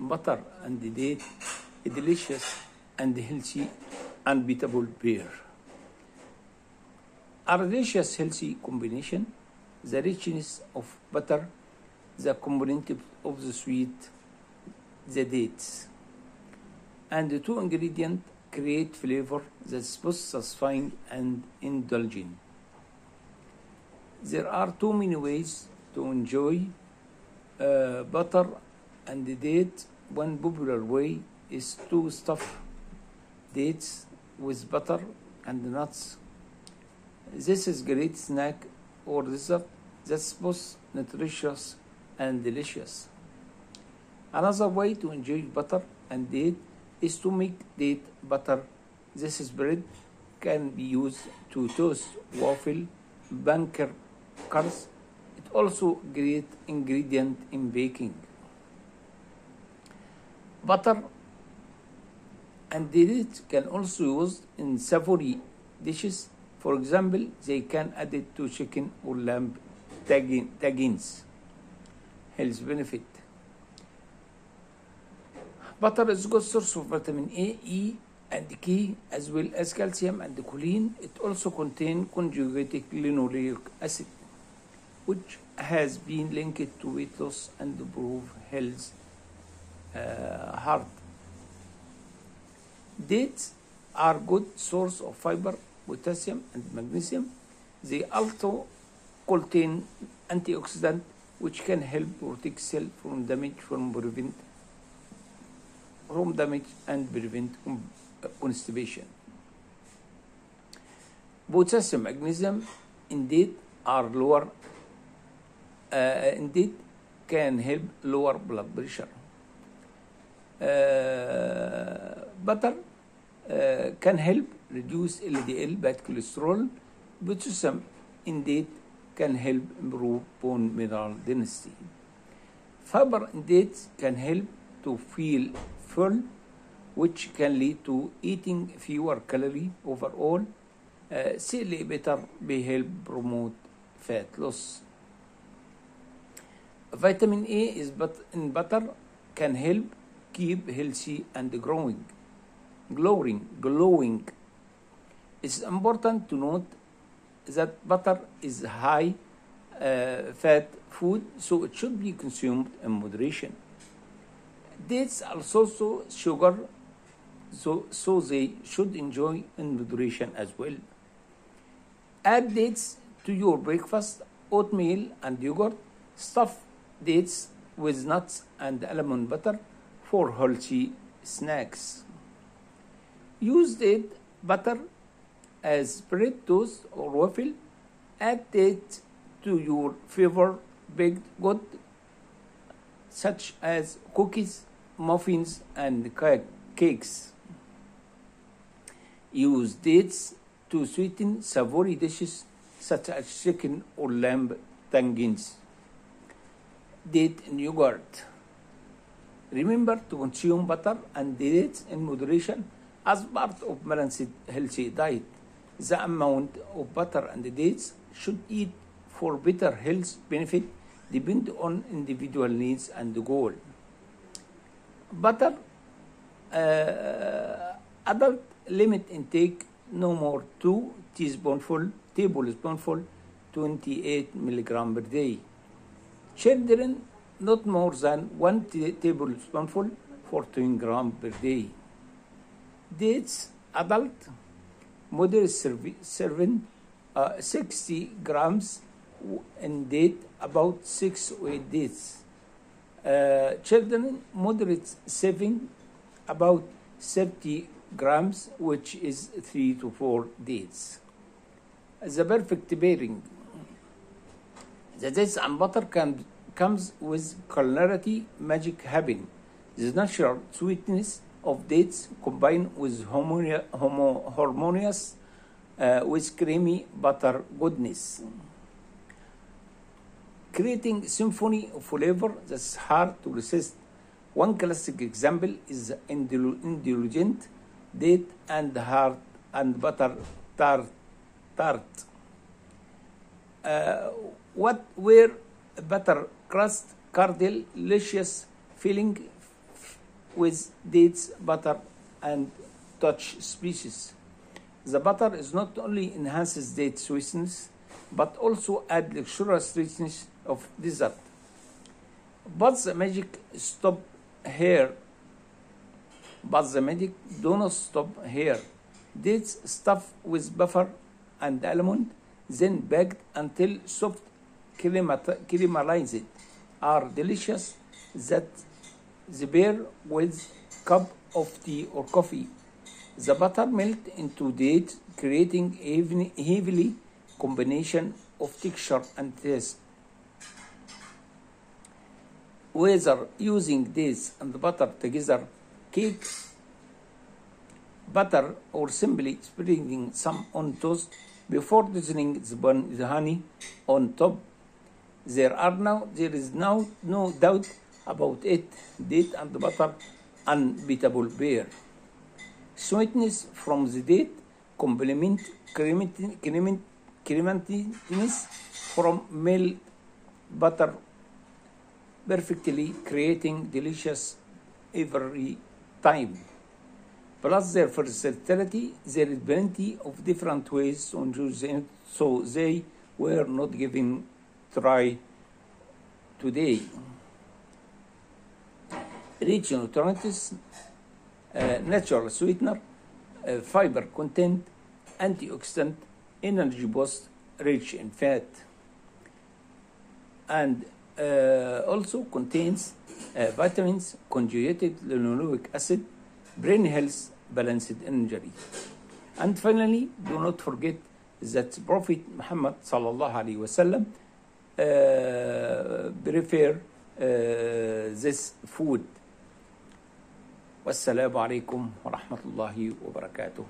butter and date a delicious and healthy unbeatable pair. A delicious healthy combination, the richness of butter, the component of the sweet, the dates. And the two ingredients create flavor that's both satisfying and indulgent. There are too many ways to enjoy uh, butter and the date. One popular way is to stuff dates with butter and nuts. This is great snack or dessert that's both nutritious and delicious. Another way to enjoy butter and date is to make date butter. This bread can be used to toast waffle, bunker cars. It also great ingredient in baking. Butter and date can also used in savory dishes. For example, they can add it to chicken or lamb tagines. Health benefit. Butter is a good source of vitamin A, E, and K, as well as calcium and choline. It also contains conjugated linoleic acid, which has been linked to weight loss and improve health, uh, heart. Dates are good source of fiber, potassium, and magnesium. They also contain antioxidant, which can help protect cell from damage from prevent from damage and prevent constipation. Potassium, magnesium, indeed are lower. Uh, indeed, can help lower blood pressure. Uh, butter uh, can help reduce LDL bad cholesterol. Potassium, indeed, can help improve bone mineral density. Fiber, indeed, can help to feel full, which can lead to eating fewer calories overall. Uh, silly better may help promote fat loss. Vitamin A is but in butter can help keep healthy and growing, glowing, glowing. It's important to note that butter is high uh, fat food, so it should be consumed in moderation. Dates are also sugar, so, so they should enjoy in moderation as well. Add dates to your breakfast, oatmeal and yogurt. Stuff dates with nuts and almond butter for healthy snacks. Use date butter as bread toast or waffle. Add date to your favorite baked good such as cookies, muffins, and cakes. Use dates to sweeten savory dishes such as chicken or lamb tangines. Date yogurt. Remember to consume butter and dates in moderation as part of balanced healthy diet. The amount of butter and dates should eat for better health benefit depend on individual needs and goal. Butter, uh, adult limit intake no more 2 teaspoonful, tablespoonful, 28 milligram per day. Children, not more than 1 tablespoonful, 14 gram per day. Dates, adult, moderate serving, uh, 60 grams in date about 6 or 8 days. Uh, children, moderate serving about 30 grams, which is 3 to 4 days. The perfect pairing. The dates and butter can, comes with culinary magic happen. The natural sweetness of dates combined with homonia, homo, harmonious uh, with creamy butter goodness creating symphony of flavor that's hard to resist. One classic example is indulgent date and heart and butter tart. tart. Uh, what were butter crust, cardel, delicious, filling, with dates, butter, and touch species. The butter is not only enhances date sweetness, but also add luxurious richness of dessert. But the magic stop here. But the magic do not stop here. Dates stuffed with butter and almond, then baked until soft caramelized, are delicious that the pair with cup of tea or coffee. The butter melt into date, creating a heavily combination of texture and taste. Whether using dates and butter together, cake, butter, or simply spreading some on toast before drizzling the honey on top, there are now there is now no doubt about it. Date and butter, unbeatable pair. Sweetness from the date complement creaminess from milk butter perfectly creating delicious every time. Plus their versatility, there is plenty of different ways on them, so they were not given try today. Rich nutrients, uh, natural sweetener, uh, fiber content, antioxidant, energy boost, rich in fat, and uh, also contains uh, vitamins, conjugated linoleic acid, brain health, balanced energy. And finally, do not forget that Prophet Muhammad sallallahu alaihi wasallam uh, this food. والسلام عليكم ورحمة الله وبركاته